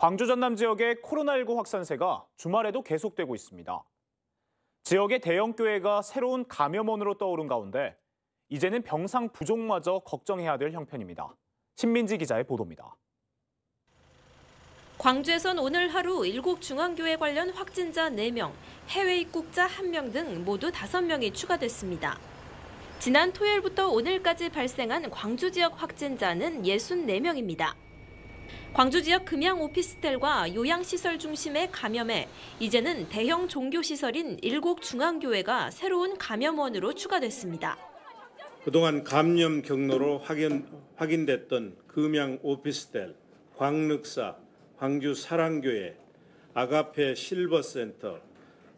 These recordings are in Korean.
광주 전남 지역의 코로나19 확산세가 주말에도 계속되고 있습니다. 지역의 대형 교회가 새로운 감염원으로 떠오른 가운데 이제는 병상 부족마저 걱정해야 될 형편입니다. 신민지 기자의 보도입니다. 광주에선 오늘 하루 일곱 중앙교회 관련 확진자 4명, 해외 입국자 1명 등 모두 5명이 추가됐습니다. 지난 토요일부터 오늘까지 발생한 광주 지역 확진자는 64명입니다. 광주 지역 금양 오피스텔과 요양시설 중심의 감염에 이제는 대형 종교시설인 일곡 중앙교회가 새로운 감염원으로 추가됐습니다. 그동안 감염 경로로 확인, 확인됐던 금양 오피스텔, 광륵사, 광주 사랑교회, 아가페 실버센터,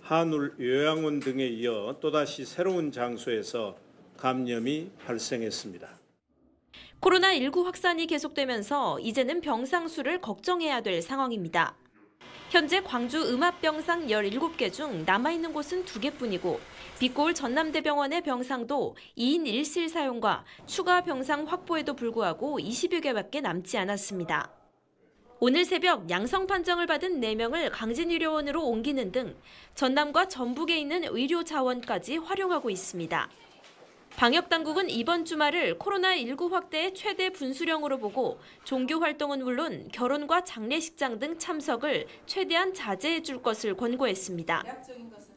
한울 요양원 등에 이어 또다시 새로운 장소에서 감염이 발생했습니다. 코로나19 확산이 계속되면서 이제는 병상 수를 걱정해야 될 상황입니다. 현재 광주 음압병상 17개 중 남아있는 곳은 2개뿐이고 빛고울 전남대병원의 병상도 2인 1실 사용과 추가 병상 확보에도 불구하고 20여 개밖에 남지 않았습니다. 오늘 새벽 양성 판정을 받은 4명을 강진의료원으로 옮기는 등 전남과 전북에 있는 의료 자원까지 활용하고 있습니다. 방역 당국은 이번 주말을 코로나19 확대의 최대 분수령으로 보고 종교 활동은 물론 결혼과 장례식장 등 참석을 최대한 자제해 줄 것을 권고했습니다.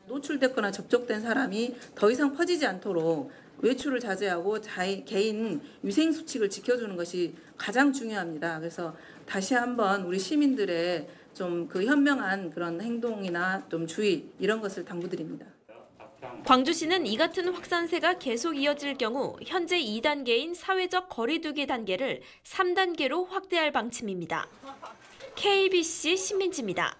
노출됐거나 접촉된 사람이 더 이상 퍼지지 않도록 외출을 자제하고 자의 개인 위생 수칙을 지켜주는 것이 가장 중요합니다. 그래서 다시 한번 우리 시민들의 좀 그 현명한 그런 행동이나 좀 주의 이런 것을 당부드립니다. 광주시는 이 같은 확산세가 계속 이어질 경우 현재 2단계인 사회적 거리두기 단계를 3단계로 확대할 방침입니다. KBC 신민지입니다.